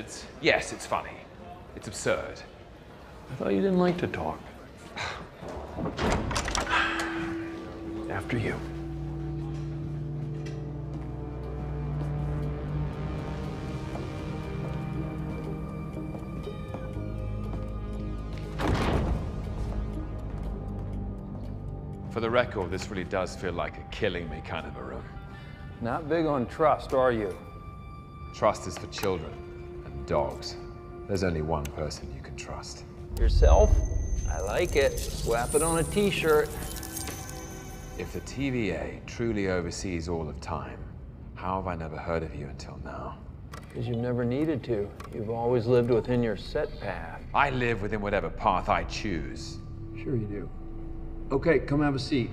It's, yes, it's funny. It's absurd. I thought you didn't like to talk. After you. For the record, this really does feel like a killing me kind of a room. Not big on trust, are you? Trust is for children dogs. There's only one person you can trust. Yourself? I like it. Slap it on a t-shirt. If the TVA truly oversees all of time, how have I never heard of you until now? Because you've never needed to. You've always lived within your set path. I live within whatever path I choose. Sure you do. Okay, come have a seat.